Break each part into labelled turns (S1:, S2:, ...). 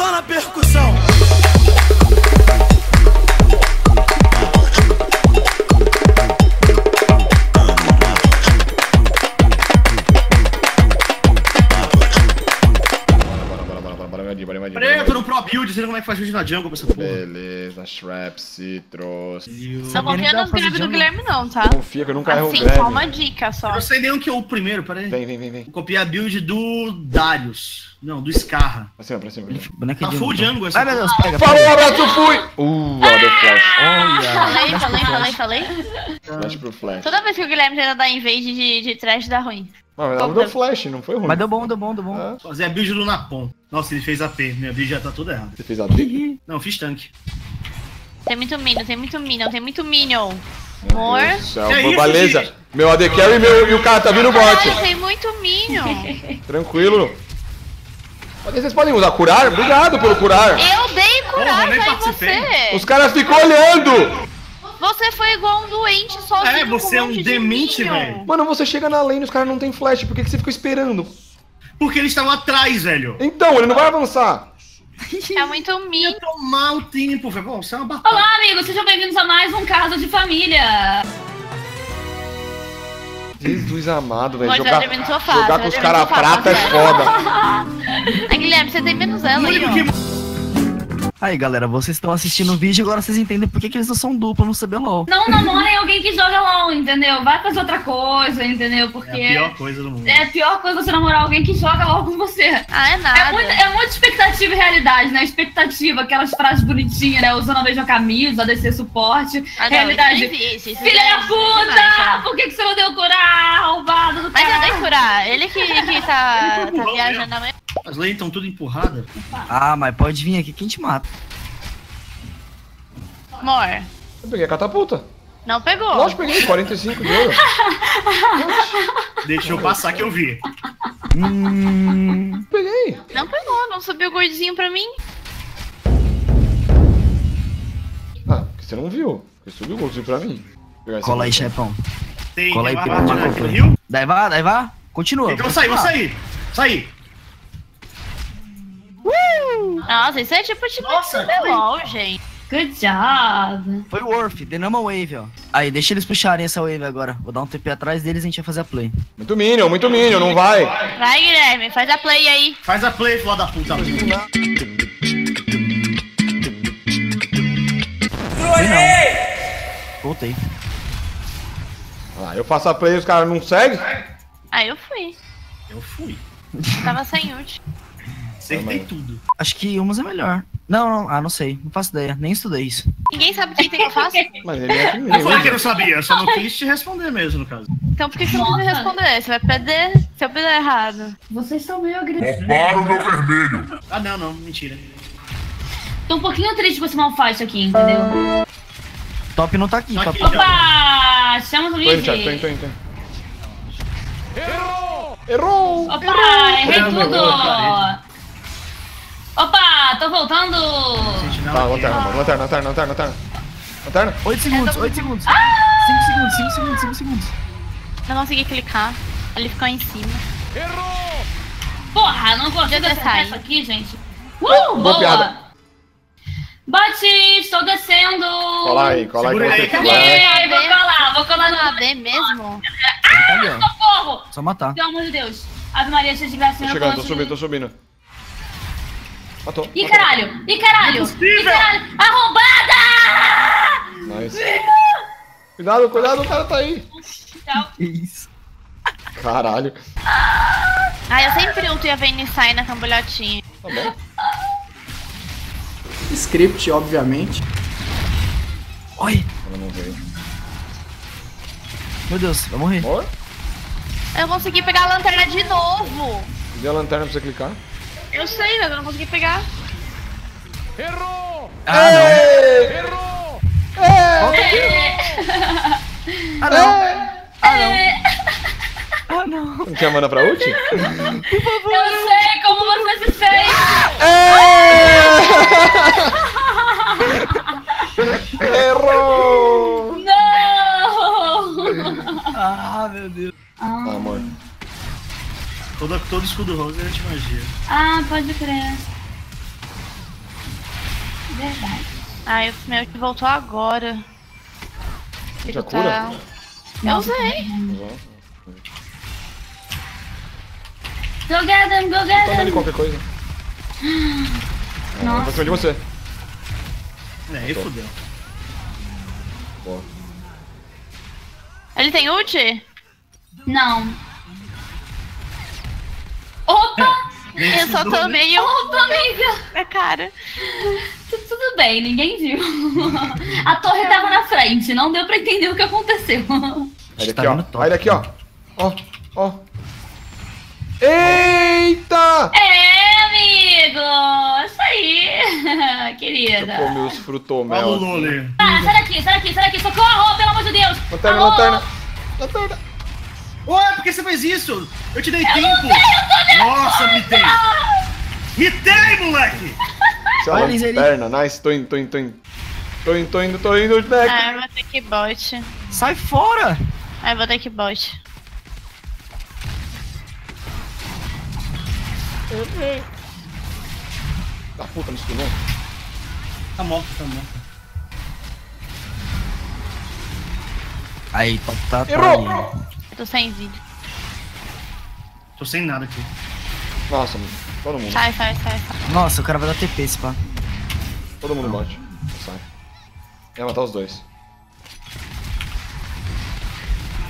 S1: só na percussão.
S2: Bora, bora, bora, bora, bora, invadinho, bora, invadinho.
S3: Peraí, eu tô no Pro Build, você não como é que faz build na jungle com essa porra.
S2: Beleza, Shrap, Citrus.
S4: Não
S5: Sabia nem
S4: confia nos
S5: pra
S4: grab do. Guilherme, não, tá?
S2: Confia que eu nunca erro o
S4: Assim,
S2: grab.
S4: só uma dica só.
S3: Eu não sei nem o que é o primeiro, peraí.
S2: Vem, vem, vem, vem.
S3: Copiar a build do Darius. Não, do Scarra.
S2: Pra cima, pra cima.
S5: Boneca
S3: Tá
S5: de
S3: full jungle essa
S5: Ai, meu Deus, pega.
S2: Falou, abraço, fui! Uh, ó, deu flash.
S5: Olha.
S4: Falei, falei, falei, falei.
S2: Flash pro flash.
S4: Toda vez que o Guilherme tenta dar invade de, de trash, dá ruim.
S2: Não, ela deu flash, não foi ruim.
S5: Mas deu bom, deu bom, deu bom.
S2: Ah,
S3: Fazer a build do Napom. Nossa, ele fez AP. Minha build já tá toda errada.
S2: Você fez a D?
S3: Não, fiz tanque.
S4: Tem muito minion, tem muito minion, tem muito minion. Amor.
S3: Gente?
S2: Meu AD Carry e, meu, e o cara tá vindo bot.
S4: Tem muito minion.
S2: Tranquilo. Vocês podem usar curar? Obrigado pelo curar.
S4: Eu dei
S3: Porra,
S4: curar
S3: nem
S4: já você.
S2: Os caras ficam olhando.
S4: Você foi igual um doente sozinho
S3: É, você
S4: com
S3: é um
S4: de
S3: demente, velho.
S2: Mano, você chega na lane e os caras não tem flash. Por que, que você ficou esperando?
S3: Porque eles estavam atrás, velho.
S2: Então, ele não vai avançar.
S4: É muito.
S3: Ia tomar o tempo, velho. Bom, você é uma batata.
S6: Olá, amigos, sejam bem-vindos a mais um Casa de Família.
S2: Jesus amado, velho.
S4: Pode
S2: Jogar,
S4: sofá,
S2: jogar com os caras prata é foda.
S4: Ai, Guilherme, você tem menos ela aí, ó.
S5: Aí, galera, vocês estão assistindo o vídeo agora vocês entendem por que, que eles não são dupla no CBLOL.
S6: Não namorem alguém que joga LOL, entendeu? Vai fazer outra coisa, entendeu?
S3: é
S6: Porque
S3: a pior coisa do mundo.
S6: é a pior coisa você namorar alguém que joga LOL com você.
S4: Ah, é
S6: É
S4: nada.
S6: muito, é muito expectativa e realidade, né? Expectativa, aquelas frases bonitinhas, né? Usando a mesma camisa, descer suporte.
S4: Ah, não,
S6: realidade. Filha da puta!
S4: cara.
S6: Por que, que você não deu curar, roubado do
S4: Mas eu dei curar. Ele que, que tá, tá
S3: Bom,
S4: viajando amanhã.
S3: As lanes estão tudo empurradas.
S5: Ah, mas pode vir aqui, quem te mata?
S4: Amor,
S2: Eu peguei a catapulta.
S4: não pegou.
S2: Lógico, peguei 45 de ouro.
S3: Deixa eu passar que eu vi.
S5: Hum.
S2: Peguei.
S4: Não pegou, não subiu o gordinho pra mim.
S2: Ah, porque você não viu. Porque subiu o golzinho pra mim.
S5: Cola aí, chefão.
S3: Tem,
S5: Cola aí,
S3: aqui no
S5: copa.
S3: rio.
S5: Daí vai, daí vai. Continua.
S3: Então saí, vou sair. Saí.
S4: Nossa, isso é tipo tipo
S3: Nossa,
S4: de LOL, gente.
S6: Good job.
S5: Foi o Worth, Dynamo Wave, ó. Aí, deixa eles puxarem essa wave agora. Vou dar um TP atrás deles e a gente vai fazer a play.
S2: Muito minion, muito minion, não vai.
S4: Vai, Guilherme, faz a play aí.
S3: Faz a play, filha da puta.
S5: Voltei.
S2: Ah, eu faço a play e os caras não seguem?
S4: Aí eu fui.
S3: Eu fui.
S4: Tava sem ult.
S3: Acertei tudo.
S5: Acho que umas é melhor. Não, não, ah, não sei. Não faço ideia. Nem estudei isso.
S4: Ninguém sabe o que tem que eu faço?
S2: Mas ele é
S3: Eu
S2: minion.
S3: falei que eu não sabia, eu só não quis te responder mesmo, no caso.
S4: Então por que você não
S6: Nossa.
S4: responder? Você vai perder se eu pedir errado.
S6: Vocês são meio agressivos.
S3: Ah, não, não, mentira.
S6: Tô um pouquinho triste com esse malfaixa aqui, entendeu?
S5: Top não tá aqui,
S3: Tá
S5: top
S3: aqui,
S5: tá.
S6: Opa! Chama o
S2: Tô
S6: Luigi.
S2: indo, tô indo, tô indo. Errou! Errou!
S6: Opa, errei
S3: Errou.
S6: tudo!
S3: Errou.
S6: Opa, tô voltando!
S2: Tá, lanterna, mano, lanterna, lanterna, lanterna, lanterna. Lanterna?
S5: 8 segundos, 8 segundos. 5 segundos, 5 segundos, 5 segundos.
S4: Não consegui clicar. Ele ficou em cima.
S6: Porra, não acertar
S4: saído.
S6: isso aqui, gente. Uh, boa!
S2: piada.
S6: Bate, estou descendo!
S2: Cola aí, cola aí
S3: Segura
S2: vou
S3: aí,
S2: colar.
S6: Ei, vou colar, vou colar
S4: No. AD mesmo?
S5: Ó.
S6: Socorro!
S5: Só matar.
S6: Pelo amor de Deus. Ave Maria, cheia de graça,
S2: Tô chegando, tô subindo, tô subindo. Matou.
S6: Ih, caralho! Ih, caralho! Ih, caralho! Arrombada!
S2: Nice. Cuidado, cuidado, o cara tá aí.
S5: Que isso.
S2: Caralho.
S4: Ah, eu sempre ulto e a Vayne sai na cambalhotinha.
S2: Tá bom.
S1: Script, obviamente.
S5: Oi.
S2: Ela não veio.
S5: Meu Deus, vai morrer.
S4: Eu consegui pegar a lanterna de novo.
S2: Dê a lanterna pra você clicar.
S4: Eu sei, mas eu não consegui pegar.
S5: Ah, não. Ah, não. Ah, não. Ah, não.
S2: Não tinha mana pra ult?
S6: Eu sei como você se fez!
S2: Errou!
S6: Não!
S5: Ah, meu Deus.
S2: Ah, amor.
S3: Todo, todo escudo rosa é anti-magia.
S6: Ah, pode crer. verdade.
S4: Ai, o meu que voltou agora. Ele
S2: Já
S4: tá-
S2: cura?
S4: Eu usei.
S6: Go get them, go get
S2: Toma ele
S6: them.
S2: qualquer coisa.
S6: Nossa.
S2: Cima de você.
S3: É, aí fudeu.
S2: Boa.
S4: Ele tem ult?
S6: Não. Opa!
S4: Eu só tô meio.
S6: Opa, amiga!
S4: É cara.
S6: Tu- Tudo bem, ninguém viu. A torre tava na frente, não deu pra entender o que aconteceu.
S5: Tá
S2: daqui, ó.
S5: vendo top.
S2: Aí daqui, ó. Ó, ó. Eita!
S6: É, amigo! Isso aí! Querida.
S2: Eu comi os frutomel.
S3: Loli.
S6: Ah, sai daqui, sai daqui, sai daqui, socorro, pelo amor de Deus!
S2: Lanterna,
S6: Alô?
S2: lanterna. Lanterna.
S3: Ué, por que você fez isso? Eu te dei tempo. Nossa, me tem. Me tem, moleque.
S5: Olha ali.
S2: lanterna, nice. Tô indo, tô indo, tô indo. Tô indo, tô indo, tô indo, Deck.
S4: Ah, eu vou ter que bot.
S5: Sai fora!
S4: Ai, vou ter que bot.
S2: Da puta, não estunou.
S3: Tá morto, tá morto.
S5: Aí, top tá. tá
S2: Errou!
S4: Eu tô sem vídeo.
S3: Tô sem nada aqui.
S2: Nossa, mano. Todo mundo.
S4: Sai, sai, sai, sai.
S5: Nossa, o cara vai dar TP, esse pá.
S2: Todo mundo bate. Sai. Ia matar os dois.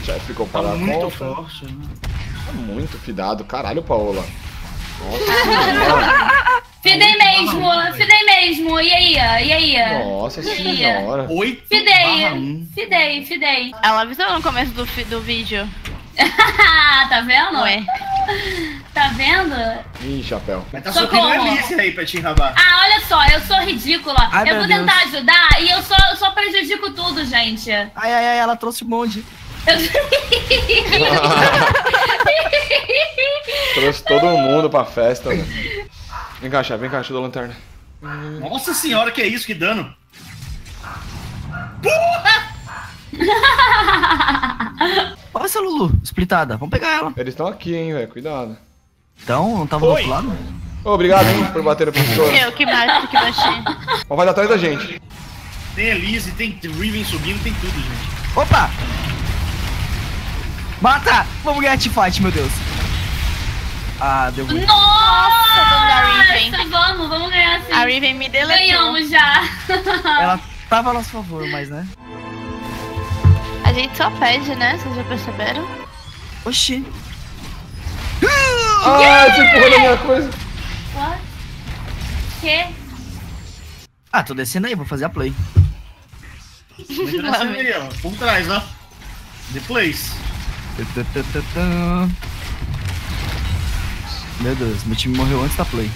S2: Já ficou
S3: Tá
S2: parado.
S3: muito
S2: Nossa,
S3: forte. Né?
S2: Tá muito fidado. Caralho, Paola. Nossa senhora.
S6: Fidei mesmo, fidei mesmo, e aí, e aí?
S2: Nossa senhora.
S3: 8 barra
S6: Fidei,
S3: 1.
S6: fidei, fidei.
S4: Ela avisou no começo do, do vídeo.
S6: tá vendo?
S4: Ué.
S6: Tá vendo?
S2: Ih, chapéu.
S3: Mas tá
S6: Socorro.
S3: sobrando Alice aí pra te enrabar.
S6: Ah, olha só, eu sou ridícula.
S5: Ai,
S6: eu vou
S5: Deus.
S6: tentar ajudar e eu só, eu só prejudico tudo, gente.
S5: Ai, ai, ai, ela trouxe um monte.
S2: Trouxe todo mundo pra festa, velho. Vem cá, chefe. Vem cá, ajuda a lanterna.
S3: Nossa senhora, que é isso? Que dano.
S5: Olha essa Lulu, splitada. Vamos pegar ela.
S2: Eles estão aqui, hein, velho. Cuidado.
S5: Então, não tava do outro lado?
S2: Obrigado, hein, por bater no professor.
S4: Eu que mato, que bati.
S2: Ó, vai atrás da gente.
S3: Tem Elise, tem Riven subindo, tem tudo, gente.
S5: Opa! Mata! Vamos ganhar teamfight, meu Deus. Ah, deu ruim.
S6: Nossa,
S4: vamos ganhar, Riven.
S6: Vamos, vamos ganhar sim.
S4: A Riven me deletou.
S6: Ganhamos já.
S5: Ela tava a nosso favor, mas né?
S4: A gente só pede, né? Vocês já perceberam?
S5: Oxi.
S2: Ai, você empurrou na minha coisa.
S6: What? Que?
S5: Ah, tô descendo aí, vou fazer a play.
S3: Nessa aí, ó. Por trás, ó. The place.
S5: Meu Deus, meu time morreu antes da play.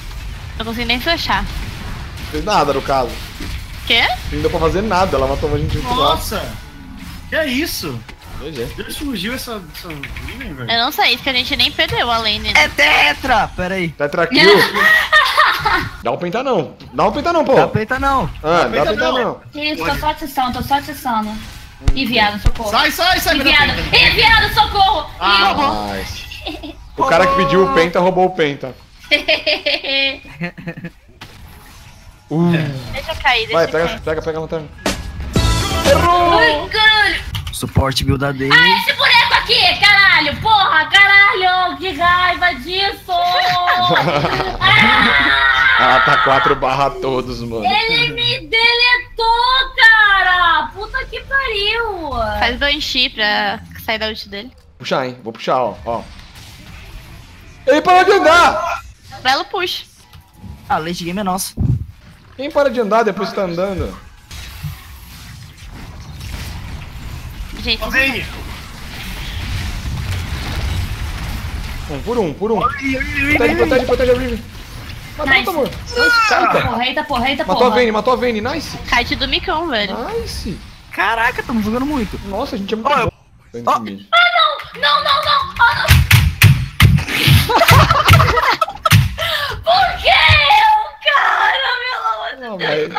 S4: Não consigo nem fechar.
S2: Não fez nada no caso.
S4: Quê?
S2: Não deu pra fazer nada. Ela matou a gente muito lá.
S3: Nossa. Que é isso?
S2: GG.
S3: De onde surgiu essa, essa Riven, velho?
S4: Eu não sei, isso que a gente nem perdeu a lane. né?
S5: É tetra! Pera aí.
S2: Tetra kill. Dá um penta não. Dá um penta não, pô.
S5: Dá peita não.
S2: Ah, dá
S3: penta
S2: penta
S3: não.
S6: isso, tô só atiçando, tô só atiçando. Ih, viado, socorro.
S3: Sai, sai, sai,
S6: Ih, viado,
S3: Deus.
S6: Ih, viado, socorro.
S3: Ah,
S2: Nice. O cara que pediu o penta roubou o penta.
S6: Ih.
S2: Uh.
S4: Deixa eu cair, deixa
S2: Vai,
S4: eu
S2: pega,
S4: cair.
S2: pega, pega a lanterna.
S6: Ai, caralho.
S5: Suporte build dele.
S6: Ah, esse boneco aqui, caralho, porra, caralho, que raiva disso. Ah,
S2: Ela tá 4 barra todos, mano.
S6: ele me deletou, cara. Puta que pariu.
S4: Faz banshee pra sair da ult dele.
S2: Puxar, hein? Vou puxar, ó. ó. Ele parou de andar!
S4: Belo push.
S5: Ah, late game é nosso.
S2: Quem para de andar depois que tá andando?
S4: Gente,
S3: vem.
S2: Um por um, por um. Protege, protege, protege a Riven. Matou,
S6: Nice.
S2: amor. Nice, caita.
S6: Porra, eita, porra, eita,
S2: Matou a
S6: porra.
S2: Vayne, matou a Vayne. Nice.
S4: kite do micão, velho.
S2: Nice.
S5: Caraca, tamo jogando muito.
S2: Nossa, a gente é muito
S5: Ó,
S2: bom.
S5: Ó.
S2: indo mid.
S6: Não, não, não. Ah, não. Por que eu, cara? Pelo amor
S2: Não,
S6: Deus,
S2: mas-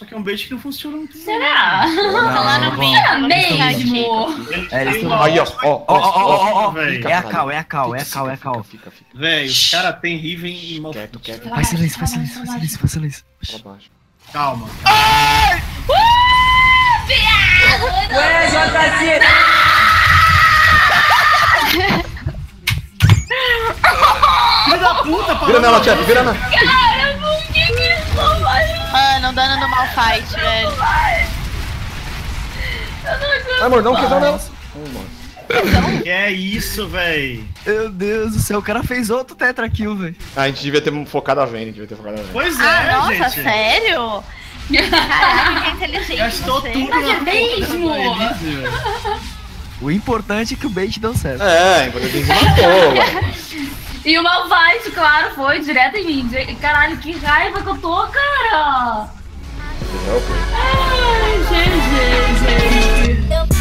S3: Só que é um bait que não funciona muito bem.
S6: Será?
S4: Lá no meio.
S6: Será mesmo?
S5: É, eles
S3: tem
S2: Aí, ó, ó,
S5: Ó, ó, ó, ó. É a cal, é a cal, é a cal, é a cal.
S2: Fica, fica, fica.
S3: Velho, os caras têm Riven e mal.
S2: Quieto, quieto.
S5: Faz silêncio, faz silêncio, faz silêncio, faz silêncio.
S2: Pra baixo.
S3: Calma. Filho da puta, parou.
S2: Vira nela, Chad, vira nela.
S4: Mano, dano do Malfight, velho.
S6: Eu não aguento.
S2: Vai, amor, dá um nela. Vamos,
S3: Que é isso, velho?
S5: Meu Deus do céu, o cara fez outro tetra kill, velho.
S2: Ah, a gente devia ter focado a Vayne, devia ter focado a Vayne.
S3: Pois
S4: Ah,
S3: é,
S4: nossa,
S3: gente.
S4: sério? Caralho, que inteligente
S3: Gastou
S4: você.
S3: tudo
S6: Mas é
S3: na
S6: mesmo?
S5: O importante é que o bait deu certo.
S2: É, enquanto a gente matou, velho.
S6: E o Malphite, claro, foi direto em mim. Caralho, que raiva que eu tô, cara. Ai, GG, gente.
S7: Bem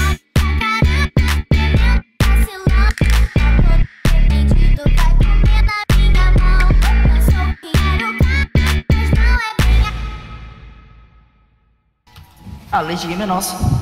S5: Ah, late game é nosso.